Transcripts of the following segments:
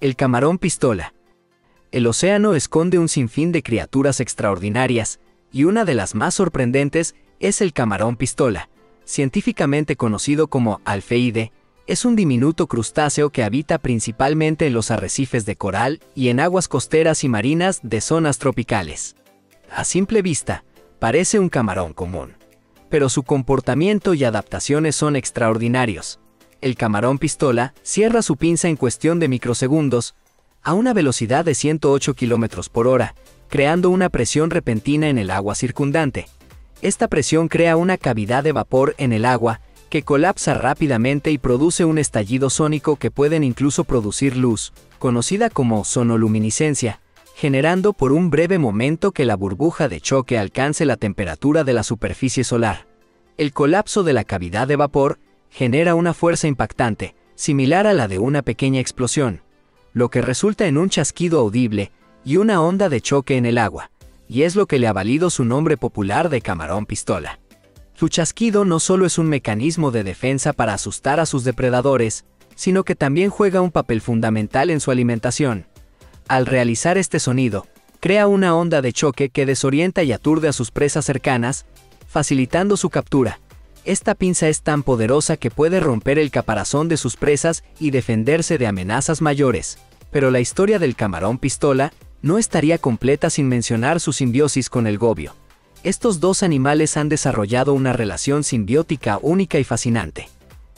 El camarón pistola. El océano esconde un sinfín de criaturas extraordinarias, y una de las más sorprendentes es el camarón pistola, científicamente conocido como alfeide, es un diminuto crustáceo que habita principalmente en los arrecifes de coral y en aguas costeras y marinas de zonas tropicales. A simple vista, parece un camarón común, pero su comportamiento y adaptaciones son extraordinarios el camarón pistola cierra su pinza en cuestión de microsegundos a una velocidad de 108 km por hora, creando una presión repentina en el agua circundante. Esta presión crea una cavidad de vapor en el agua que colapsa rápidamente y produce un estallido sónico que pueden incluso producir luz, conocida como sonoluminiscencia, generando por un breve momento que la burbuja de choque alcance la temperatura de la superficie solar. El colapso de la cavidad de vapor genera una fuerza impactante, similar a la de una pequeña explosión, lo que resulta en un chasquido audible y una onda de choque en el agua, y es lo que le ha valido su nombre popular de camarón pistola. Su chasquido no solo es un mecanismo de defensa para asustar a sus depredadores, sino que también juega un papel fundamental en su alimentación. Al realizar este sonido, crea una onda de choque que desorienta y aturde a sus presas cercanas, facilitando su captura, esta pinza es tan poderosa que puede romper el caparazón de sus presas y defenderse de amenazas mayores. Pero la historia del camarón pistola no estaría completa sin mencionar su simbiosis con el gobio. Estos dos animales han desarrollado una relación simbiótica única y fascinante.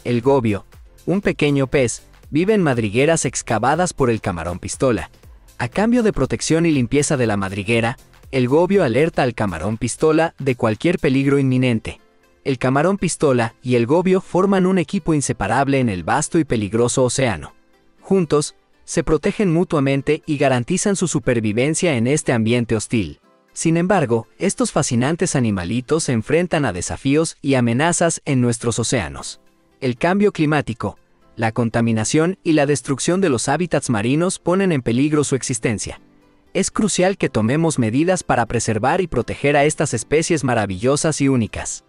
El gobio, un pequeño pez, vive en madrigueras excavadas por el camarón pistola. A cambio de protección y limpieza de la madriguera, el gobio alerta al camarón pistola de cualquier peligro inminente el camarón pistola y el gobio forman un equipo inseparable en el vasto y peligroso océano. Juntos, se protegen mutuamente y garantizan su supervivencia en este ambiente hostil. Sin embargo, estos fascinantes animalitos se enfrentan a desafíos y amenazas en nuestros océanos. El cambio climático, la contaminación y la destrucción de los hábitats marinos ponen en peligro su existencia. Es crucial que tomemos medidas para preservar y proteger a estas especies maravillosas y únicas.